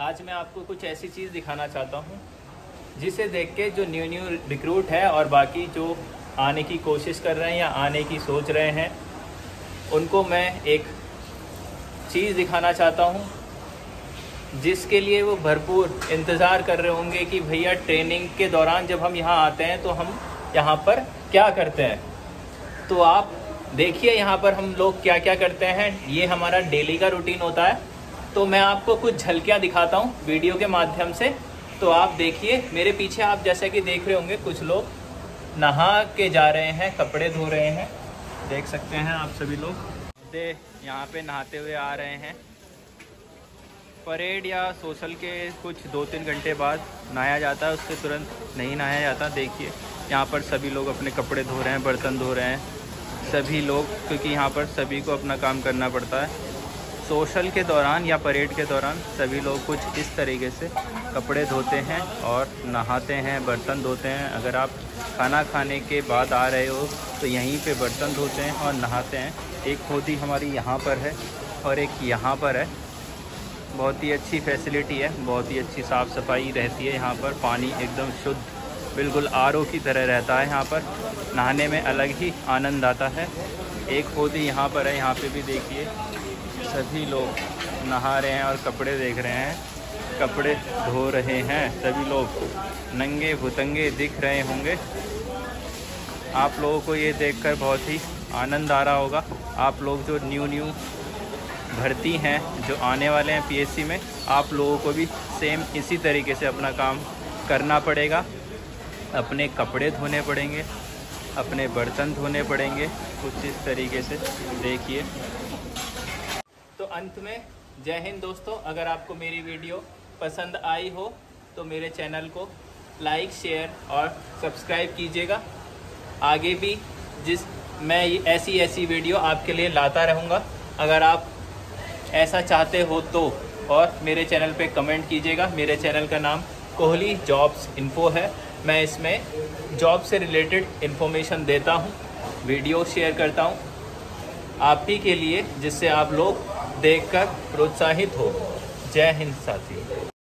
आज मैं आपको कुछ ऐसी चीज़ दिखाना चाहता हूँ, जिसे देख के जो न्यू न्यू रिक्रूट है और बाकी जो आने की कोशिश कर रहे हैं या आने की सोच रहे हैं, उनको मैं एक चीज़ दिखाना चाहता हूँ, जिसके लिए वो भरपूर इंतज़ार कर रहे होंगे कि भैया ट्रेनिंग के दौरान जब हम यहाँ आते हैं तो हम यहाँ पर क्या करते हैं? तो आप देखिए यहाँ पर हम लोग क्या क्या करते हैं। ये हमारा डेली का रूटीन होता है। तो मैं आपको कुछ झलकियाँ दिखाता हूँ वीडियो के माध्यम से। तो आप देखिए, मेरे पीछे आप जैसे कि देख रहे होंगे, कुछ लोग नहा के जा रहे हैं, कपड़े धो रहे हैं। देख सकते हैं आप सभी लोग। दे, यहाँ पे नहाते हुए आ रहे हैं। परेड या सोशल के कुछ दो तीन घंटे बाद नहाया जाता है, उससे तुरंत नहीं नहाया जाता। देखिए, यहाँ पर सभी लोग अपने कपड़े धो रहे हैं, बर्तन धो रहे हैं। सभी लोग, क्योंकि यहाँ पर सभी को अपना काम करना पड़ता है। सोशल के दौरान या परेड के दौरान सभी लोग कुछ इस तरीके से कपड़े धोते हैं और नहाते हैं, बर्तन धोते हैं। अगर आप खाना खाने के बाद आ रहे हो तो यहीं पे बर्तन धोते हैं और नहाते हैं। एक खोदी हमारी यहाँ पर है और एक यहाँ पर है। बहुत ही अच्छी फैसिलिटी है, बहुत ही अच्छी साफ़ सफ़ाई रहती है यहाँ पर। पानी एकदम शुद्ध, बिल्कुल आरओ की तरह रहता है यहाँ पर। नहाने में अलग ही आनंद आता है। एक खोदी यहाँ पर है, यहाँ पे भी देखिए। सभी लोग नहा रहे हैं और कपड़े देख रहे हैं। कपड़े धो रहे हैं सभी लोग। नंगे भुतंगे दिख रहे होंगे। आप लोगों को ये देखकर बहुत ही आनंद आ रहा होगा। आप लोग जो न्यू न्यू भर्ती हैं, जो आने वाले हैं पीएससी में, आप लोगों को भी सेम इसी तरीके से अपना काम करना पड़ेगा। अपने कपड़े धोने पड़ेंगे, अपने बर्तन धोने पड़ेंगे। कुछ इस तरीके से देखिए। अंत में, जय हिंद दोस्तों। अगर आपको मेरी वीडियो पसंद आई हो तो मेरे चैनल को लाइक, शेयर और सब्सक्राइब कीजिएगा। आगे भी जिस, मैं ऐसी ऐसी वीडियो आपके लिए लाता रहूँगा। अगर आप ऐसा चाहते हो तो और मेरे चैनल पे कमेंट कीजिएगा। मेरे चैनल का नाम कोहली जॉब्स इन्फो है। मैं इसमें जॉब से रिलेटेड इन्फॉर्मेशन देता हूँ, वीडियो शेयर करता हूँ। आप ही के लिए, जिससे आप लोग देखकर प्रोत्साहित हो। जय हिंद साथी